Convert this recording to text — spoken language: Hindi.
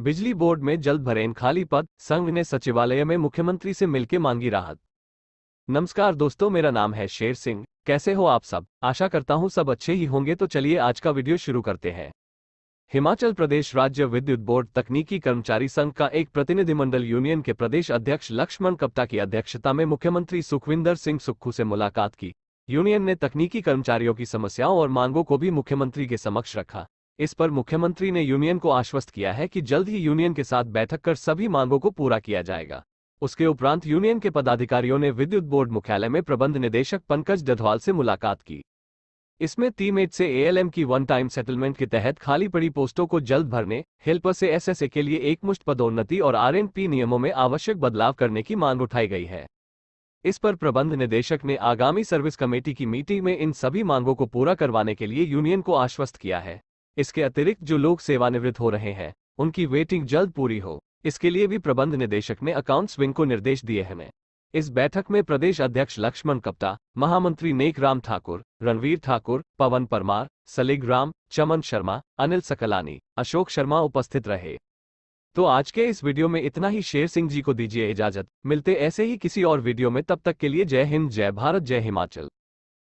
बिजली बोर्ड में जल्द भरें खाली पद, संघ ने सचिवालय में मुख्यमंत्री से मिलकर मांगी राहत। नमस्कार दोस्तों, मेरा नाम है शेर सिंह। कैसे हो आप सब? आशा करता हूँ सब अच्छे ही होंगे तो चलिए आज का वीडियो शुरू करते हैं। हिमाचल प्रदेश राज्य विद्युत बोर्ड तकनीकी कर्मचारी संघ का एक प्रतिनिधिमंडल यूनियन के प्रदेश अध्यक्ष लक्ष्मण कप्ता की अध्यक्षता में मुख्यमंत्री सुखविंदर सिंह सुक्खू से मुलाकात की। यूनियन ने तकनीकी कर्मचारियों की समस्याओं और मांगों को भी मुख्यमंत्री के समक्ष रखा। इस पर मुख्यमंत्री ने यूनियन को आश्वस्त किया है कि जल्द ही यूनियन के साथ बैठक कर सभी मांगों को पूरा किया जाएगा। उसके उपरांत यूनियन के पदाधिकारियों ने विद्युत बोर्ड मुख्यालय में प्रबंध निदेशक पंकज डधवाल से मुलाकात की। इसमें टीमेट से एएलएम की वन टाइम सेटलमेंट के तहत खाली पड़ी पोस्टों को जल्द भरने, हेल्पर से एसएसए के लिए एकमुश्त पदोन्नति और आरएनपी नियमों में आवश्यक बदलाव करने की मांग उठाई गई है। इस पर प्रबंध निदेशक ने आगामी सर्विस कमेटी की मीटिंग में इन सभी मांगों को पूरा करवाने के लिए यूनियन को आश्वस्त किया है। इसके अतिरिक्त जो लोग सेवानिवृत्त हो रहे हैं, उनकी वेटिंग जल्द पूरी हो। इसके लिए भी प्रबंध निदेशक ने अकाउंट्स विंग को निर्देश दिए हैं। इस बैठक में प्रदेश अध्यक्ष लक्ष्मण कप्ता महामंत्री नेक राम ठाकुर, रणवीर ठाकुर, पवन परमार सलीग राम चमन शर्मा, अनिल सकलानी, अशोक शर्मा उपस्थित रहे। तो आज के इस वीडियो में इतना ही। शेर सिंह जी को दीजिए इजाज़त। मिलते ऐसे ही किसी और वीडियो में। तब तक के लिए जय हिंद, जय भारत, जय हिमाचल।